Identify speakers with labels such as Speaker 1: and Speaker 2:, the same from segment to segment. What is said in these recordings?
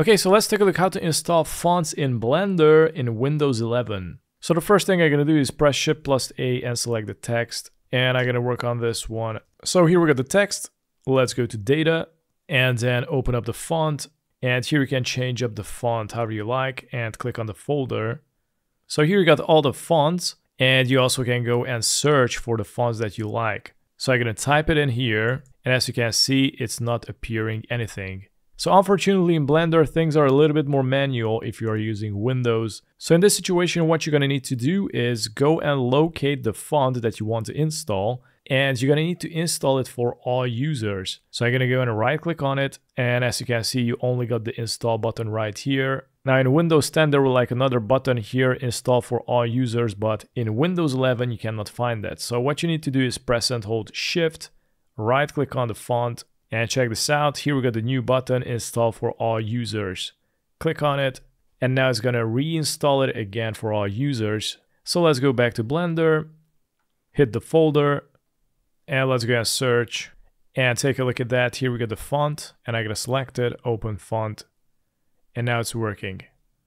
Speaker 1: Okay, so let's take a look how to install fonts in Blender in Windows 11. So the first thing I'm gonna do is press Shift plus A and select the text. And I'm gonna work on this one. So here we got the text. Let's go to data and then open up the font. And here you can change up the font however you like and click on the folder. So here you got all the fonts and you also can go and search for the fonts that you like. So I'm gonna type it in here and as you can see, it's not appearing anything. So unfortunately in Blender, things are a little bit more manual if you are using Windows. So in this situation, what you're gonna need to do is go and locate the font that you want to install and you're gonna need to install it for all users. So I'm gonna go and right click on it. And as you can see, you only got the install button right here. Now in Windows 10, there will like another button here, install for all users, but in Windows 11, you cannot find that. So what you need to do is press and hold shift, right click on the font and check this out. Here we got the new button install for all users. Click on it and now it's gonna reinstall it again for all users. So let's go back to Blender, hit the folder and let's go and search and take a look at that. Here we got the font and I gotta select it, open font and now it's working.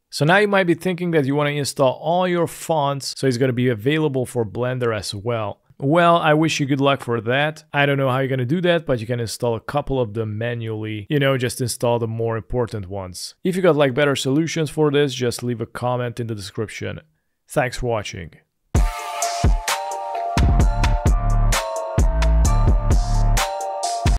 Speaker 1: So now you might be thinking that you want to install all your fonts so it's going to be available for Blender as well. Well, I wish you good luck for that. I don't know how you're going to do that, but you can install a couple of them manually. You know, just install the more important ones. If you got like better solutions for this, just leave a comment in the description. Thanks for watching.